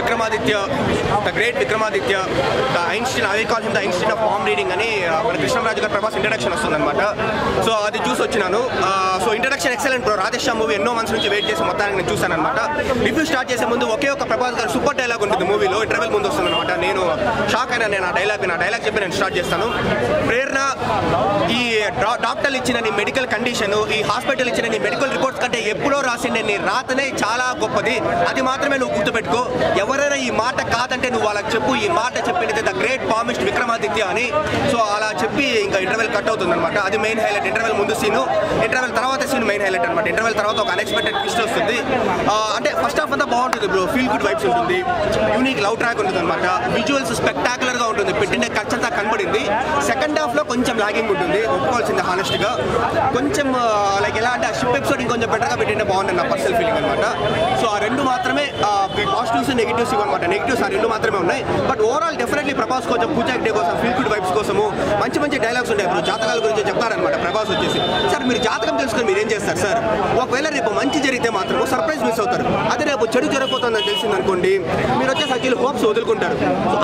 Vikramaditya the great Vikramaditya the Einstein I call him the Einstein of palm reading అని మన కృష్ణరాజు గారు Prabhas introduction వస్తుందన్నమాట. So అది చూసి వచ్చినాను. Production excellent bro Radhe Shyam movie ఎన్నో మంత్స్ నుంచి వెయిట్ చేసి మొత్తానికి నేను చూసాను అనమాట రివ్యూ స్టార్ట్ చేసే ముందు ఒకే ఒక ప్రభాస్ గారు సూపర్ డైలాగ్ ఉంటుంది మూవీలో ఇంటర్వెల్ ముందు వస్తుంది అనమాట నేను షాక్ అయినా నేను ఆ డైలాగ్ నా డైలాగ్ చెప్పి నేను స్టార్ట్ చేస్తాను. ప్రేరణ ఈ డాక్టర్లు ఇచ్చిన నీ మెడికల్ కండిషన్ ఈ హాస్పిటల్ ఇచ్చిన నీ మెడికల్ రిపోర్ట్స్ కంటే ఎప్పుడో రాసిండే నీ రాతనే చాలా గొప్పది. అది మాత్రమే నువ్వు గుర్తుపెట్టుకో. ఎవరైనా ఈ మాట కాదని నువ్వు వాళ్ళకి చెప్పు ఈ మాట చెప్పింది ద గ్రేట్ పామిస్ట్ విక్రమాదిత్య అని. సో అలా చెప్పి ఇంకా ఇంటర్వెల్ కట్ అవుతుంది అనమాట అది మెయిన్ హైలైట్. ఇంటర్వెల్ ముందు సీను ఇంటర్వెల్ తర్వాత సీన్ మెయిన్ హైలైట్ అనమాట ఇంటర్వెల్ తర్వాత ఒక అన్ఎక్స్పెక్టెడ్ ట్విస్ట్ వస్తుంది. అంటే ఫస్ట్ హాఫ్ అంతా బాగుంటుంది బ్రో ఫీల్ గుడ్ వైబ్స్ ఉంటుంది. యూనిక్ లవ్ ట్రాక్ ఉంటుంది అనమాట విజువల్స్ స్పెక్టాకులర్గా ఉంటుంది. పెట్టిన ఖర్చు అంతా కనబడింది. సెకండ్ హాఫ్లో కొంచెం లాగింగ్ ఉంటుంది. ఒప్పుకోవాల్సింది హానెస్ట్గా. కొంచెం లైక్ ఎలా అంటే ఆ షిప్ ఎపిసోడ్ ఇంకొంచెం బెటర్గా పెట్టింటే బాగుంటుంది నా పర్సనల్ ఫీలింగ్ అనమాట సో ఆ రెండు మాత్రమే పాజిటివ్స్ నెగిటివ్స్ ఇవ్వనమాట నెగిటివ్స్ ఆ రెండు మాత్రమే ఉన్నాయి బట్ ఓవరాల్ డెఫినెట్లీ ప్రభాస్ కోసం పూజా డే కోసం ఫీల్ కోసము మంచి మంచి డైలాగ్స్ ఉంటాయి. ఇప్పుడు జాతకాల గురించి చెప్తారనమాట ప్రభాస్ వచ్చేసి. సార్ మీరు జాతకం తెలుసుకొని మీరు ఏం చేస్తారు సార్? ఒకవేళ రేపు మంచి జరిగితే మాత్రం సర్ప్రైజ్ మిస్ అవుతారు. అదే రేపు చెడు జరగబోతుందని తెలిసింది అనుకోండి మీరు వచ్చే సచిలు హోప్స్ వదులుకుంటారు.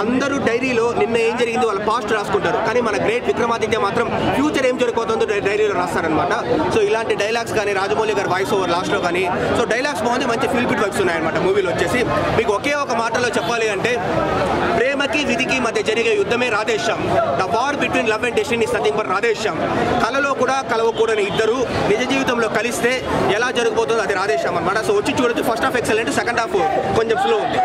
అందరూ డైరీలో నిన్న ఏం జరిగింది వాళ్ళ పాస్ట్ రాసుకుంటారు. కానీ మన గ్రేట్ విక్రమాదిత్య మాత్రం ఫ్యూచర్ ఏం జరగబోతుందో డైరీలో రాస్తారనమాట సో ఇలాంటి డైలాగ్స్ కానీ రాజమౌళి గారి వాయిస్ ఓవర్ లాస్ట్లో కానీ సో డైలాగ్స్ బాగుంది మంచి ఫీల్ గుడ్ వర్క్స్ ఉన్నాయన్నమాట మూవీలో వచ్చేసి. మీకు ఒకే ఒక మాటలో చెప్పాలి అంటే ప్రేమకి విధికి మధ్య జరిగే యుద్ధమే Radhe Shyam the war between love and destiny is nothing కలలో కూడా కలవకూడని ఇద్దరు నిజ జీవితంలో కలిస్తే ఎలా జరగబోతుందో అది రాధేశ్యామ్ అనమాట సో వచ్చి చూడొచ్చు first half excellent second half కొంచెం స్లో ఉంది.